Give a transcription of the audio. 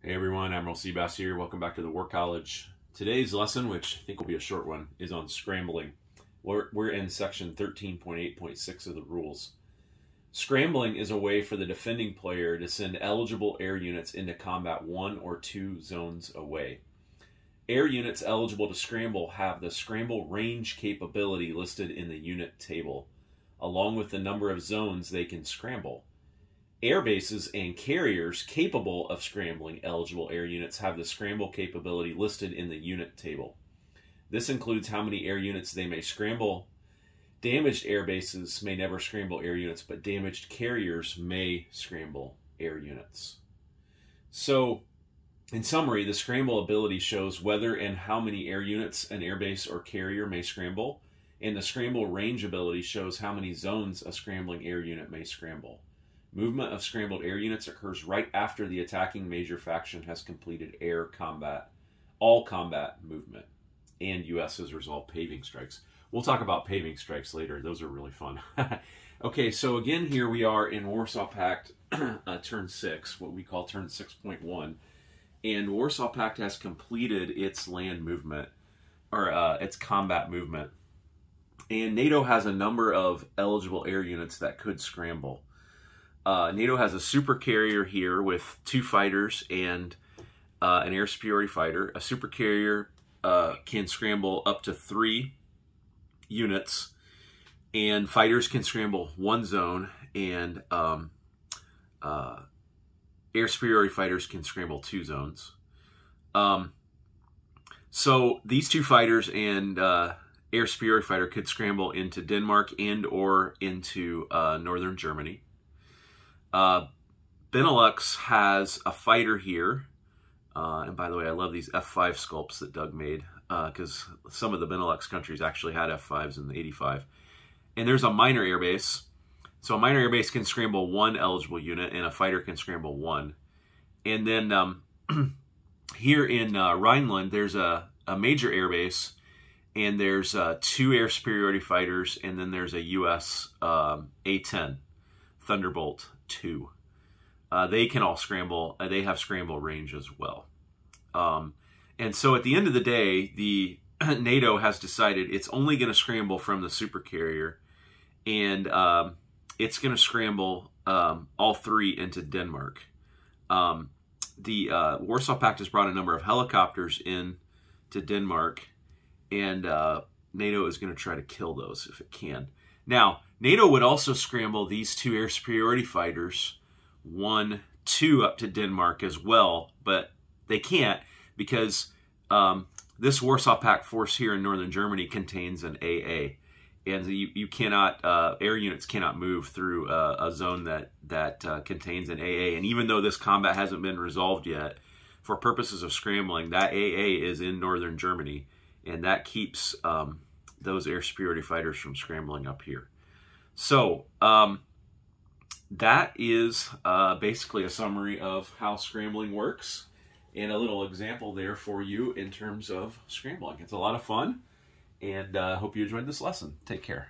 Hey everyone, Admiral Seabass here. Welcome back to the War College. Today's lesson, which I think will be a short one, is on scrambling. We're, we're in section 13.8.6 of the rules. Scrambling is a way for the defending player to send eligible air units into combat one or two zones away. Air units eligible to scramble have the scramble range capability listed in the unit table, along with the number of zones they can scramble. Air bases and carriers capable of scrambling eligible air units have the scramble capability listed in the unit table. This includes how many air units they may scramble. Damaged air bases may never scramble air units, but damaged carriers may scramble air units. So, in summary, the scramble ability shows whether and how many air units an airbase or carrier may scramble, and the scramble range ability shows how many zones a scrambling air unit may scramble. Movement of scrambled air units occurs right after the attacking major faction has completed air combat, all combat movement, and U.S. has resolved paving strikes. We'll talk about paving strikes later. Those are really fun. okay, so again, here we are in Warsaw Pact, uh, turn 6, what we call turn 6.1. And Warsaw Pact has completed its land movement, or uh, its combat movement. And NATO has a number of eligible air units that could scramble. Uh, NATO has a super carrier here with two fighters and uh, an air superiority fighter. A super carrier uh, can scramble up to three units, and fighters can scramble one zone, and um, uh, air superiority fighters can scramble two zones. Um, so these two fighters and uh, air superiority fighter could scramble into Denmark and or into uh, northern Germany. Uh, Benelux has a fighter here. Uh, and by the way, I love these F5 sculpts that Doug made because uh, some of the Benelux countries actually had F5s in the 85. And there's a minor airbase. So a minor airbase can scramble one eligible unit and a fighter can scramble one. And then um, here in uh, Rhineland, there's a, a major airbase and there's uh, two air superiority fighters and then there's a US um, A-10 Thunderbolt 2. Uh, they can all scramble. Uh, they have scramble range as well. Um, and so at the end of the day, the NATO has decided it's only going to scramble from the supercarrier, and um, it's going to scramble um, all three into Denmark. Um, the uh, Warsaw Pact has brought a number of helicopters in to Denmark, and uh, NATO is going to try to kill those if it can. Now, NATO would also scramble these two air superiority fighters, one, two up to Denmark as well, but they can't because um, this Warsaw Pact force here in northern Germany contains an AA, and you, you cannot uh, air units cannot move through uh, a zone that that uh, contains an AA. And even though this combat hasn't been resolved yet, for purposes of scrambling, that AA is in northern Germany, and that keeps um, those air superiority fighters from scrambling up here. So um, that is uh, basically a summary of how scrambling works and a little example there for you in terms of scrambling. It's a lot of fun and I uh, hope you enjoyed this lesson. Take care.